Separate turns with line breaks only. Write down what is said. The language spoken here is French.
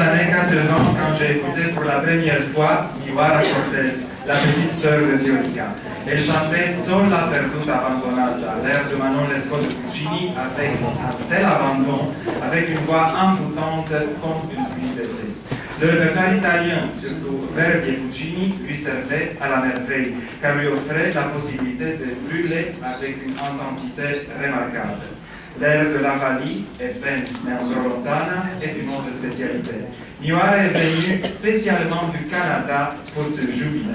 années 80, quand j'ai écouté pour la première fois Miwara Cortez, la petite sœur de Violica. Elle chantait Sola perduta abbandonata, l'air de Manon Lescaut de Puccini, avec un tel abandon, avec une voix envoûtante comme une pluie. Le répertoire italien, surtout Verdi et Puccini, lui servait à la merveille, car lui offrait la possibilité de brûler avec une intensité remarquable. L'air de la Neanzolontana est une autre spécialité. Est venu spécialement du Canada pour ce jubilé.